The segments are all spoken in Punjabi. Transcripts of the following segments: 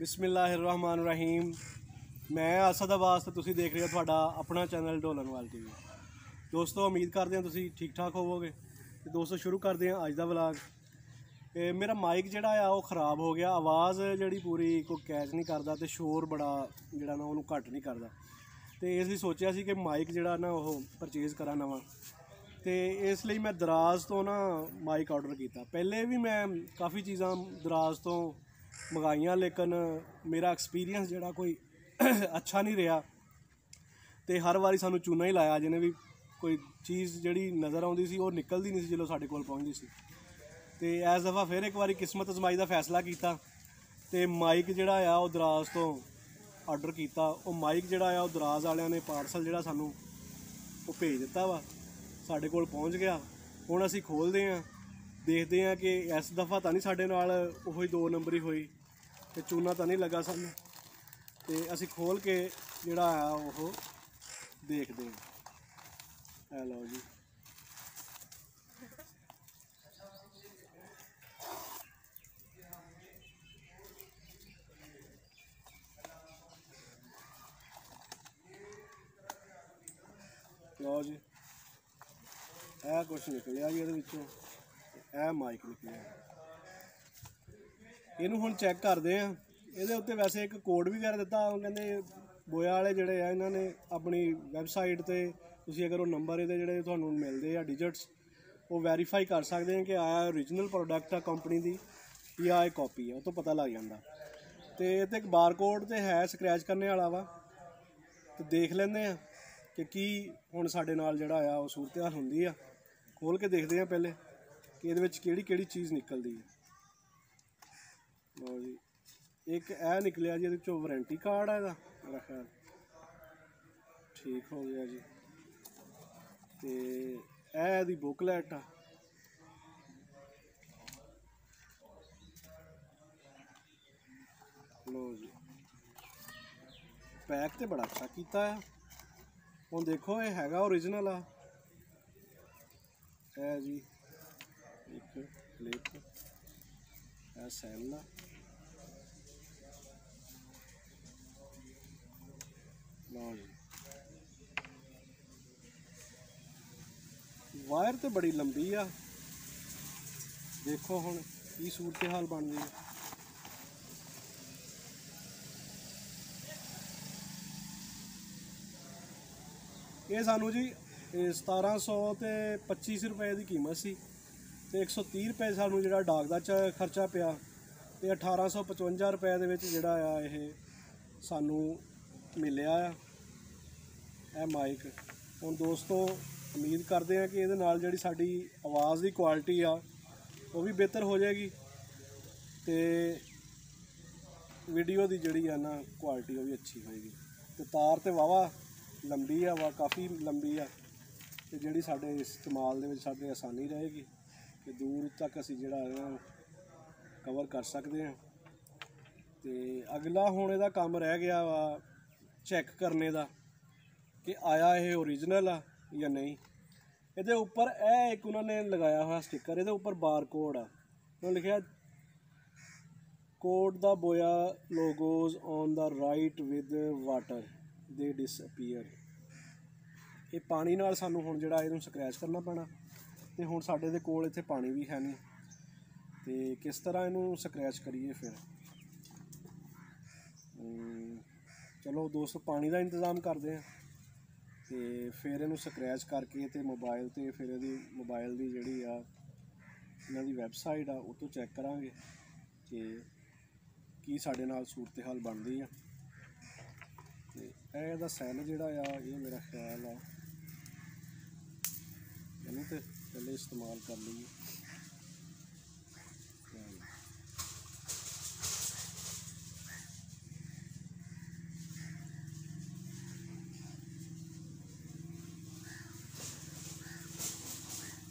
ਬਿਸਮਿਲ੍ਲਾਹਿਰਰਹਿਮਾਨਿਰਰਹੀਮ। ਮੈਂ ਅਸਦ ਅਬਾਸ ਤੇ ਤੁਸੀਂ ਦੇਖ ਰਹੇ ਹੋ ਤੁਹਾਡਾ ਆਪਣਾ ਚੈਨਲ ਢੋਲਨਵਾਲ ਟੀਵੀ ਦੋਸਤੋ, ਉਮੀਦ ਕਰਦੇ ਹਾਂ ਤੁਸੀਂ ਠੀਕ ਠਾਕ ਹੋਵੋਗੇ। ਤੇ ਦੋਸਤੋ, ਸ਼ੁਰੂ ਕਰਦੇ ਹਾਂ ਅੱਜ ਦਾ ਵਲੌਗ। ਇਹ ਮੇਰਾ ਮਾਈਕ ਜਿਹੜਾ ਆ, ਉਹ ਖਰਾਬ ਹੋ ਗਿਆ। ਆਵਾਜ਼ ਜਿਹੜੀ ਪੂਰੀ ਕੋਈ ਕੈਚ ਨਹੀਂ ਕਰਦਾ ਤੇ ਸ਼ੋਰ ਬੜਾ ਜਿਹੜਾ ਨਾ, ਉਹਨੂੰ ਘੱਟ ਨਹੀਂ ਕਰਦਾ। ਤੇ ਇਸ ਲਈ ਸੋਚਿਆ ਸੀ ਕਿ ਮਾਈਕ ਜਿਹੜਾ ਨਾ, ਉਹ ਪਰਚੇਜ਼ ਕਰਾਂ ਨਵਾਂ। ਤੇ ਇਸ ਲਈ ਮੈਂ ਦਰਾਜ਼ ਤੋਂ ਨਾ ਮਾਈਕ ਆਰਡਰ ਕੀਤਾ। ਪਹਿਲੇ ਵੀ ਮੈਂ ਕਾਫੀ ਚੀਜ਼ਾਂ ਦਰਾਜ਼ ਤੋਂ ਮੰਗਾਈਆਂ, ਲੇਕਿਨ ਮੇਰਾ ਐਕਸਪੀਰੀਅੰਸ ਜਿਹੜਾ ਕੋਈ ਅੱਛਾ ਨਹੀਂ ਰਿਹਾ ਤੇ ਹਰ ਵਾਰੀ ਸਾਨੂੰ ਚੂਨਾ ਹੀ ਲਾਇਆ, ਜਿਹਨੇ ਵੀ ਕੋਈ ਚੀਜ਼ ਜਿਹੜੀ ਨਜ਼ਰ ਆਉਂਦੀ ਸੀ, ਉਹ ਨਿਕਲਦੀ ਨਹੀਂ ਸੀ ਜਦੋਂ ਸਾਡੇ ਕੋਲ ਪਹੁੰਚਦੀ ਸੀ। ਤੇ ਇਸ ਦਫਾ ਫਿਰ ਇੱਕ ਵਾਰੀ ਕਿਸਮਤ ਅਜ਼ਮਾਈ ਦਾ ਫੈਸਲਾ ਕੀਤਾ ਤੇ ਮਾਈਕ ਜਿਹੜਾ ਆ, ਉਹ ਦਰਾਜ਼ ਤੋਂ ਆਰਡਰ ਕੀਤਾ। ਉਹ ਮਾਈਕ ਜਿਹੜਾ ਆ, ਉਹ ਦਰਾਜ਼ ਵਾਲਿਆਂ ਨੇ ਪਾਰਸਲ ਜਿਹੜਾ ਸਾਨੂੰ ਉਹ ਭੇਜ ਦਿੱਤਾ ਵਾ। ਸਾਡੇ ਕੋਲ ਪਹੁੰਚ ਗਿਆ। ਹੁਣ ਅਸੀਂ ਖੋਲਦੇ ਆਂ ਦੇਖਦੇ ਆਂ ਕਿ ਇਸ ਦਫਾ ਤਾਂ ਨਹੀਂ ਸਾਡੇ ਨਾਲ ਉਹੀ ਦੋ ਨੰਬਰੀ ਹੋਈ ਤੇ ਚੂਨਾ ਤਾਂ ਨਹੀਂ ਲੱਗਾ ਸਾਨੂੰ। ਤੇ ਅਸੀਂ ਖੋਲ ਕੇ ਜਿਹੜਾ ਆ ਉਹ ਦੇਖਦੇ ਆਂ ਲਓ ਜੀ। ਲਓ ਜੀ। ਇਹ ਕੁਛ ਨਿਕਲਿਆ ਜੀ ਇਹਦੇ ਵਿੱਚੋਂ। ਇਹ ਮਾਈਕ ਨਿਕਲਿਆ ਇਹਨੂੰ ਹੁਣ ਚੈੱਕ ਕਰਦੇ ਆ। ਇਹਦੇ ਉੱਤੇ ਵੈਸੇ ਇੱਕ ਕੋਡ ਵੀ ਕਰ ਦਿੱਤਾ। ਉਹ ਕਹਿੰਦੇ ਬੋਇਆ ਵਾਲੇ ਜਿਹੜੇ ਆ, ਇਹਨਾਂ ਨੇ ਆਪਣੀ ਵੈਬਸਾਈਟ ਤੇ ਤੁਸੀਂ ਅਗਰ ਉਹ ਨੰਬਰ ਇਹਦੇ ਜਿਹੜੇ ਤੁਹਾਨੂੰ ਮਿਲਦੇ ਆ ਡਿਜਿਟਸ ਉਹ ਵੈਰੀਫਾਈ ਕਰ ਸਕਦੇ ਆ ਕਿ ਆਇਆ ਓਰੀਜਨਲ ਪ੍ਰੋਡਕਟ ਆ ਕੰਪਨੀ ਦੀ ਜਾਂ ਇਹ ਕਾਪੀ ਆ। ਉਹ ਤੋਂ ਪਤਾ ਲੱਗ ਜਾਂਦਾ। ਤੇ ਇਹ ਤੇ ਇੱਕ ਬਾਰਕੋਡ ਤੇ ਹੈ ਸਕ੍ਰੈਚ ਕਰਨੇ ਵਾਲਾ ਵਾ। ਤੇ ਦੇਖ ਲੈਂਦੇ ਆ ਕਿ ਕੀ ਹੁਣ ਸਾਡੇ ਨਾਲ ਜਿਹੜਾ ਆ, ਉਹ ਸੂਰਤ-ਹਾਲ ਹੁੰਦੀ ਆ। ਖੋਲ ਕੇ ਦੇਖਦੇ ਆ ਪਹਿਲੇ। ਕਿ ਇਹਦੇ ਵਿੱਚ ਕਿਹੜੀ ਕਿਹੜੀ ਚੀਜ਼ ਨਿਕਲਦੀ ਹੈ। ਲਓ ਜੀ, ਇੱਕ ਇਹ ਨਿਕਲਿਆ ਜੀ ਇਹਦੇ ਵਿੱਚੋਂ ਵਾਰੰਟੀ ਕਾਰਡ ਆ ਇਹਦਾ, ਮੇਰਾ ਖਿਆਲ। ਠੀਕ ਹੋ ਗਿਆ ਜੀ। ਤੇ ਇਹ ਇਹਦੀ ਬੁਕਲੈਟ ਆ। ਲਓ ਜੀ। ਪੈਕ ਤੇ ਬੜਾ ਅੱਛਾ ਕੀਤਾ ਆ। ਹੁਣ ਦੇਖੋ, ਇਹ ਹੈਗਾ ਓਰੀਜਨਲ ਆ। ਇਹ ਜੀ। ਇੱਕ ਕਲਿੱਪ ਇਹ ਸੈੱਲ ਲਓ ਜੀ। ਵਾਇਰ ਤੇ ਬੜੀ ਲੰਬੀ ਆ। ਦੇਖੋ ਹੁਣ ਕੀ ਸੂਰਤ ਹਾਲ ਬਣਦੀ ਹੈ ਇਹ ਸਾਨੂੰ ਜੀ, ਇਹ 1700 ਤੇ 25 ਰੁਪਏ ਦੀ ਕੀਮਤ ਸੀ। ਤੇ 130 ਰੁਪਏ ਸਾਨੂੰ ਜਿਹੜਾ ਡਾਕ ਦਾ ਚ- ਖਰਚਾ ਪਿਆ ਤੇ 1855 ਰੁਪਏ ਦੇ ਵਿੱਚ ਜਿਹੜਾ ਆ ਇਹ ਸਾਨੂੰ ਮਿਲਿਆ ਆ। ਇਹ ਮਾਈਕ ਹੁਣ ਦੋਸਤੋ, ਉਮੀਦ ਕਰਦੇ ਆ ਕਿ ਇਹਦੇ ਨਾਲ ਜਿਹੜੀ ਸਾਡੀ ਆਵਾਜ਼ ਦੀ ਕੁਆਲਿਟੀ ਆ, ਉਹ ਵੀ ਬਿਹਤਰ ਹੋ ਜਾਏਗੀ ਤੇ ਵੀਡੀਓ ਦੀ ਜਿਹੜੀ ਆ ਨਾ ਕੁਆਲਿਟੀ ਉਹ ਵੀ ਅੱਛੀ ਹੋਏਗੀ। ਤੇ ਤਾਰ ਤੇ ਵਾਵਾ ਲੰਬੀ ਆ, ਵਾ ਕਾਫੀ ਲੰਬੀ ਆ ਤੇ ਜਿਹੜੀ ਸਾਡੇ ਇਸਤੇਮਾਲ ਦੇ ਵਿੱਚ ਸਾਡੇ ਆਸਾਨੀ ਰਹੇਗੀ। ਕਿ ਦੂਰ ਤੱਕ ਅਸੀਂ ਜਿਹੜਾ ਹੈ ਕਵਰ ਕਰ ਸਕਦੇ ਹਾਂ। ਤੇ ਅਗਲਾ ਹੁਣ ਇਹਦਾ ਕੰਮ ਰਹਿ ਗਿਆ ਵਾ ਚੈੱਕ ਕਰਨੇ ਦਾ ਕਿ ਆਇਆ ਇਹ ਓਰੀਜਨਲ ਆ ਜਾਂ ਨਹੀਂ। ਇਹਦੇ ਉੱਪਰ ਇਹ ਇੱਕ ਉਹਨਾਂ ਨੇ ਲਗਾਇਆ ਹੋਇਆ ਸਟicker ਇਹਦੇ ਉੱਪਰ ਬਾਰਕੋਡ ਆ। ਉਹਨਾਂ ਲਿਖਿਆ ਕੋਡ ਦਾ ਬੋਇਆ logos on the right with water they disappear ਇਹ ਪਾਣੀ ਨਾਲ ਸਾਨੂੰ ਹੁਣ ਜਿਹੜਾ ਇਹਨੂੰ ਸਕ੍ਰੈਚ ਕਰਨਾ ਪੈਣਾ। ਤੇ ਹੁਣ ਸਾਡੇ ਦੇ ਕੋਲ ਇੱਥੇ ਪਾਣੀ ਵੀ ਹੈ ਨਹੀਂ। ਤੇ ਕਿਸ ਤਰ੍ਹਾਂ ਇਹਨੂੰ ਸਕ੍ਰੈਚ ਕਰੀਏ ਫਿਰ? ਚਲੋ ਦੋਸਤੋ, ਪਾਣੀ ਦਾ ਇੰਤਜ਼ਾਮ ਕਰਦੇ ਆ ਤੇ ਫਿਰ ਇਹਨੂੰ ਸਕ੍ਰੈਚ ਕਰਕੇ ਤੇ ਮੋਬਾਈਲ ਤੇ ਫਿਰ ਇਹਦੀ ਮੋਬਾਈਲ ਦੀ ਜਿਹੜੀ ਆ, ਇਹਨਾਂ ਦੀ ਵੈਬਸਾਈਟ ਆ, ਉਹ ਤੋਂ ਚੈੱਕ ਕਰਾਂਗੇ ਕਿ ਕੀ ਸਾਡੇ ਨਾਲ ਸੂਰਤ ਹਾਲ ਬਣਦੀ ਆ। ਤੇ ਇਹ ਇਹਦਾ ਸੈੱਲ ਜਿਹੜਾ ਆ, ਇਹ ਮੇਰਾ ਖਿਆਲ ਆ। ਇਹਨੂੰ ਤੇ ਪਹਿਲੇ ਇਸਤੇਮਾਲ ਕਰ ਲਈਏ।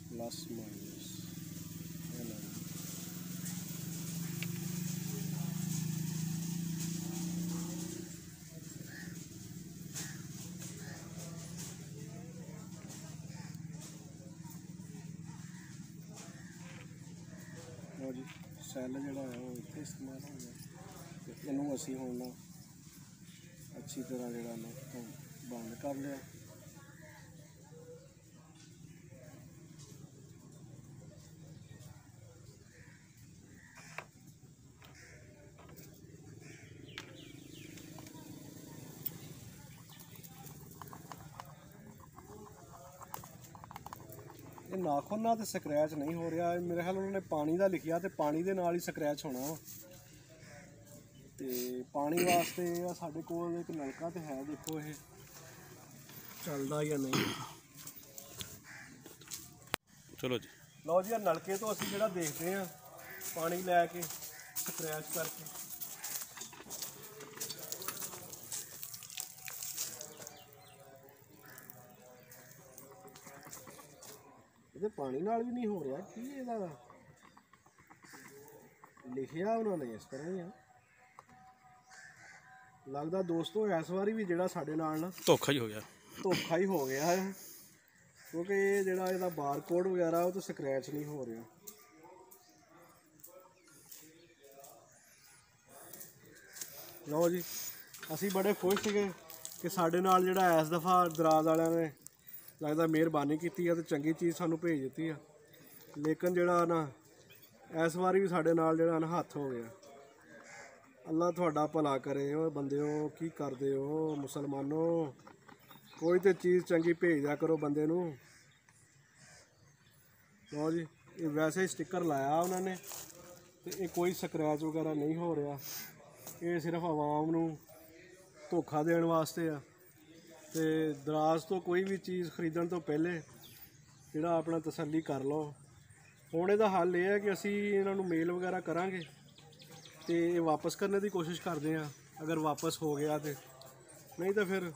ਪਲੱਸ ਮਾਈਨਸ ਇਹ ਲਓ ਜੀ। ਲਓ ਜੀ ਸੈੱਲ ਜਿਹੜਾ ਹੈ ਉਹ ਇੱਥੇ ਇਸਤੇਮਾਲ ਹੋ ਗਿਆ। ਤੇ ਇਹਨੂੰ ਅਸੀਂ ਹੁਣ ਅੱਛੀ ਤਰ੍ਹਾਂ ਜਿਹੜਾ ਨਾ ਬੰਦ ਕਰ ਲਿਆ। ਨਾਖੂਨ ਨਾਲ ਤੇ ਸਕ੍ਰੈਚ ਨਹੀਂ ਹੋ ਰਿਹਾ। ਇਹ ਮੇਰੇ ਖਿਆਲ ਉਹਨਾਂ ਨੇ ਪਾਣੀ ਦਾ ਲਿਖਿਆ ਤੇ ਪਾਣੀ ਦੇ ਨਾਲ ਹੀ ਸਕ੍ਰੈਚ ਹੋਣਾ ਵਾ। ਤੇ ਪਾਣੀ ਵਾਸਤੇ ਆ ਸਾਡੇ ਕੋਲ ਇੱਕ ਨਲਕਾ ਤੇ ਹੈ ਦੇਖੋ ਇਹ। ਚੱਲਦਾ ਜਾਂ ਨਹੀਂ। ਚਲੋ ਜੀ। ਲਓ ਜੀ ਆ ਨਲਕੇ ਤੋਂ ਅਸੀਂ ਜਿਹੜਾ ਦੇਖਦੇ ਆ ਪਾਣੀ ਲੈ ਕੇ ਸਕ੍ਰੈਚ ਕਰਕੇ। ਇਹਦੇ ਪਾਣੀ ਨਾਲ ਵੀ ਨਹੀਂ ਹੋ ਰਿਹਾ ਕੀ ਇਹਦਾ? ਲਿਖਿਆ ਉਹਨਾਂ ਨੇ ਇਸ ਤਰ੍ਹਾਂ ਹੀ ਆ। ਲੱਗਦਾ ਦੋਸਤੋ ਇਸ ਵਾਰੀ ਵੀ ਜਿਹੜਾ ਸਾਡੇ ਨਾਲ ਨਾ ਧੋਖਾ ਹੀ ਹੋ ਗਿਆ। ਧੋਖਾ ਹੀ ਹੋ ਗਿਆ ਹੈ ਕਿਉਂਕਿ ਇਹ ਜਿਹੜਾ ਇਹਦਾ ਬਾਰਕੋਡ ਵਗੈਰਾ ਉਹ ਤਾਂ ਸਕ੍ਰੈਚ ਨਹੀਂ ਹੋ ਰਿਹਾ। ਲਓ ਜੀ ਅਸੀਂ ਬੜੇ ਖੁਸ਼ ਸੀਗੇ ਕਿ ਸਾਡੇ ਨਾਲ ਜਿਹੜਾ ਇਸ ਦਫਾ ਦਰਾਜ਼ ਵਾਲਿਆਂ ਨੇ ਲੱਗਦਾ ਮਿਹਰਬਾਨੀ ਕੀਤੀ ਆ ਤੇ ਚੰਗੀ ਚੀਜ਼ ਸਾਨੂੰ ਭੇਜ ਦਿੱਤੀ ਆ। ਲੇਕਿਨ ਜਿਹੜਾ ਨਾ, ਇਸ ਵਾਰੀ ਵੀ ਸਾਡੇ ਨਾਲ ਜਿਹੜਾ ਨਾ ਹੱਥ ਹੋ ਗਿਆ। ਅੱਲਾ ਤੁਹਾਡਾ ਭਲਾ ਕਰੇ ਓਏ ਬੰਦਿਓ, ਕੀ ਕਰਦੇ ਹੋ, ਮੁਸਲਮਾਨੋ? ਕੋਈ ਤੇ ਚੀਜ਼ ਚੰਗੀ ਭੇਜ ਦਿਆ ਕਰੋ ਬੰਦੇ ਨੂੰ। ਲਓ ਜੀ, ਇਹ ਵੈਸੇ ਹੀ ਸਟicker ਲਾਇਆ ਉਹਨਾਂ ਨੇ ਤੇ ਇਹ ਕੋਈ ਸਕ੍ਰੈਚ ਵਗੈਰਾ ਨਹੀਂ ਹੋ ਰਿਹਾ। ਇਹ ਸਿਰਫ ਆਵਾਮ ਨੂੰ ਧੋਖਾ ਦੇਣ ਵਾਸਤੇ ਆ। ਤੇ ਦਰਾਜ਼ ਤੋਂ ਕੋਈ ਵੀ ਚੀਜ਼ ਖਰੀਦਣ ਤੋਂ ਪਹਿਲੇ ਜਿਹੜਾ ਆਪਣਾ ਤਸੱਲੀ ਕਰ ਲਓ। ਹੁਣ ਇਹਦਾ ਹੱਲ ਇਹ ਹੈ ਕਿ ਅਸੀਂ ਇਹਨਾਂ ਨੂੰ ਮੇਲ ਵਗੈਰਾ ਕਰਾਂਗੇ ਤੇ ਇਹ ਵਾਪਸ ਕਰਨ ਦੀ ਕੋਸ਼ਿਸ਼ ਕਰਦੇ ਆ ਅਗਰ ਵਾਪਸ ਹੋ ਗਿਆ ਤੇ ਨਹੀਂ ਤਾਂ ਫਿਰ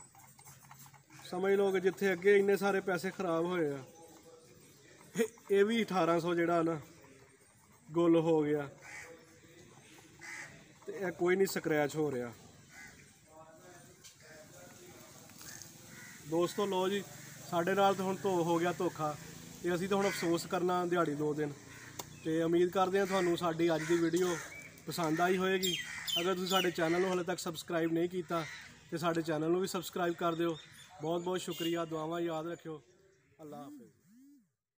ਸਮਝ ਲਓ ਕਿ ਜਿੱਥੇ ਅੱਗੇ ਇੰਨੇ ਸਾਰੇ ਪੈਸੇ ਖਰਾਬ ਹੋਏ ਆ, ਇਹ- ਇਹ ਵੀ 1800 ਜਿਹੜਾ ਨਾ ਗੁੱਲ ਹੋ ਗਿਆ ਤੇ ਇਹ ਕੋਈ ਨਹੀਂ ਸਕ੍ਰੈਚ ਹੋ ਰਿਹਾ। ਦੋਸਤੋ ਲੋ ਜੀ, ਸਾਡੇ ਨਾਲ ਤਾਂ ਹੁਣ ਧੋ ਹੋ ਗਿਆ ਧੋਖਾ ਤੇ ਅਸੀਂ ਤਾਂ ਹੁਣ ਅਫਸੋਸ ਕਰਨਾ ਦਿਹਾੜੀ ਦੋ ਦਿਨ। ਤੇ ਉਮੀਦ ਕਰਦੇ ਹਾਂ ਤੁਹਾਨੂੰ ਸਾਡੀ ਅੱਜ ਦੀ ਵੀਡੀਓ ਪਸੰਦ ਆਈ ਹੋਵੇਗੀ ਅਗਰ ਤੁਸੀਂ ਸਾਡੇ ਚੈਨਲ ਨੂੰ ਹਲੇ ਤੱਕ ਸਬਸਕ੍ਰਾਈਬ ਨਹੀਂ ਕੀਤਾ ਤੇ ਸਾਡੇ ਚੈਨਲ ਨੂੰ ਵੀ ਸਬਸਕ੍ਰਾਈਬ ਕਰ ਦਿਓ। ਬਹੁਤ ਬਹੁਤ ਸ਼ੁਕਰੀਆ, ਦੁਆਵਾਂ ਯਾਦ ਰੱਖਿਓ। ਅੱਲਾ ਹਾਫਿਜ਼।